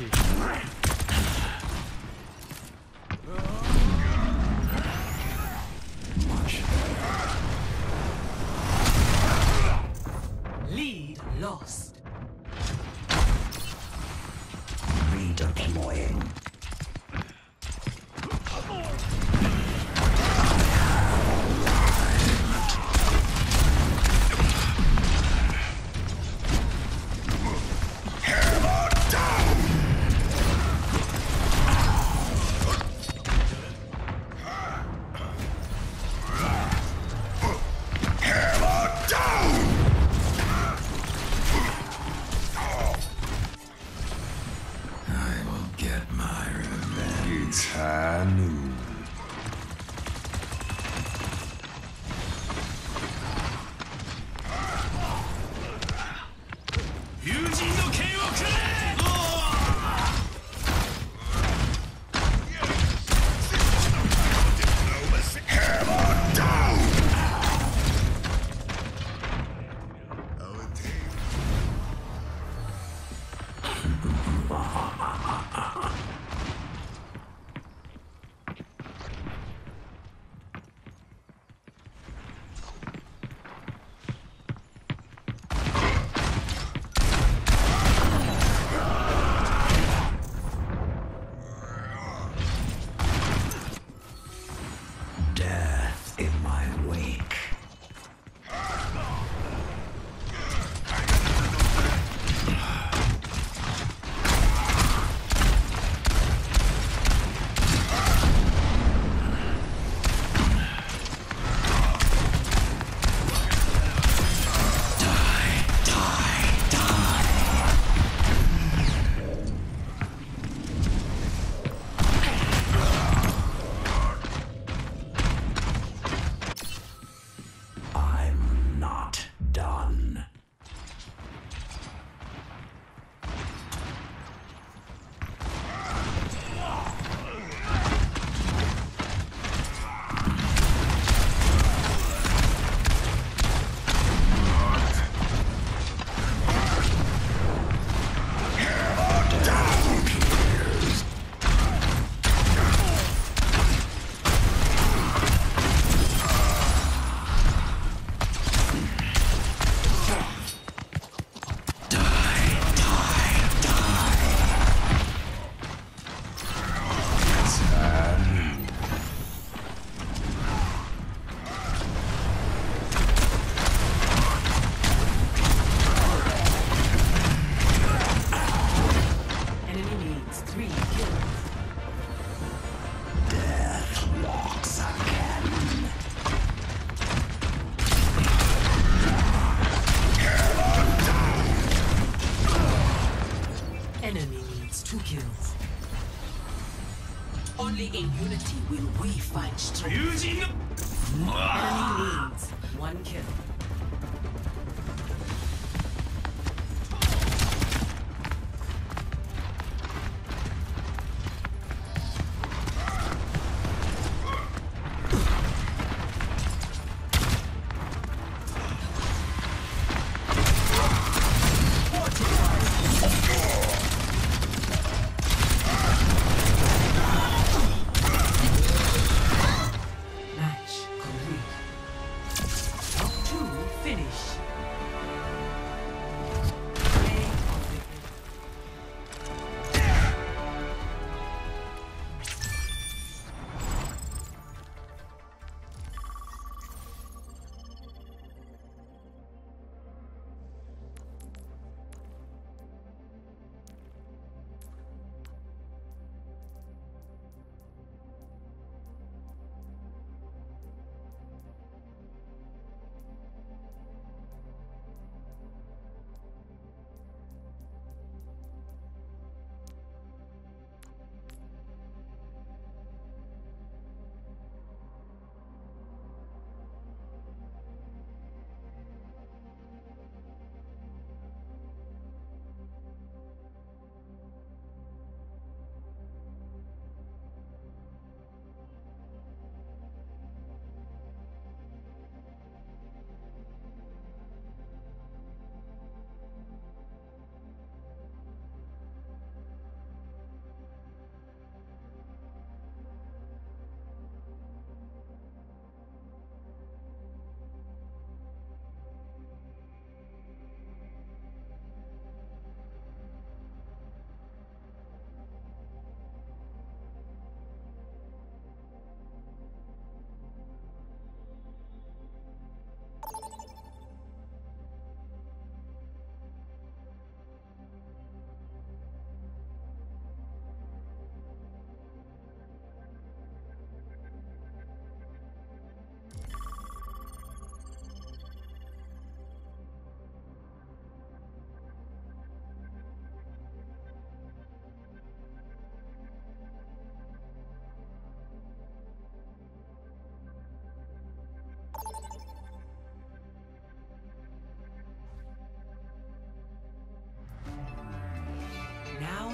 T. It's high noon. Wow. We find strength. Enemy leads. One kill.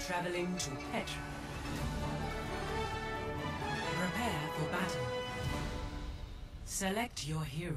traveling to Petra. Prepare for battle. Select your hero.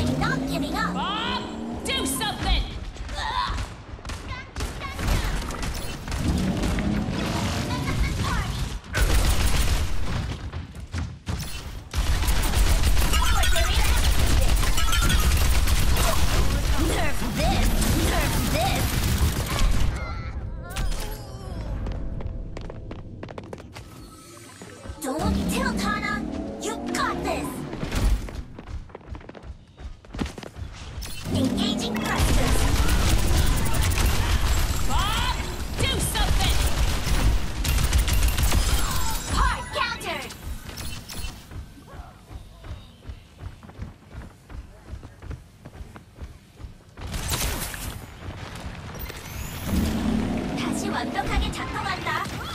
I'm not giving up. Bob, do something! Nerf this! Nerf this! Don't tell Tana 완벽하게 작동한다.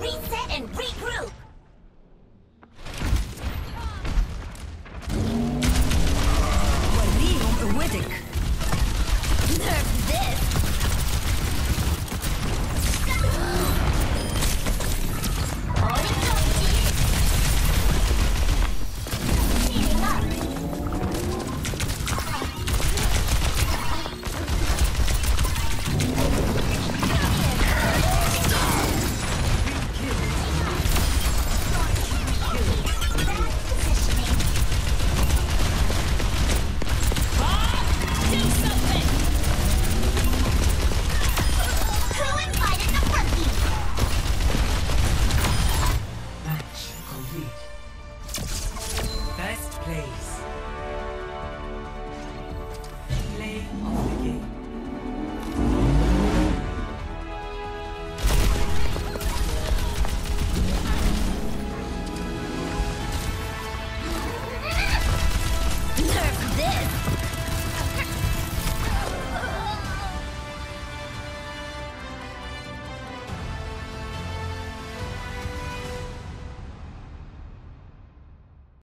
Reset and regroup! 哦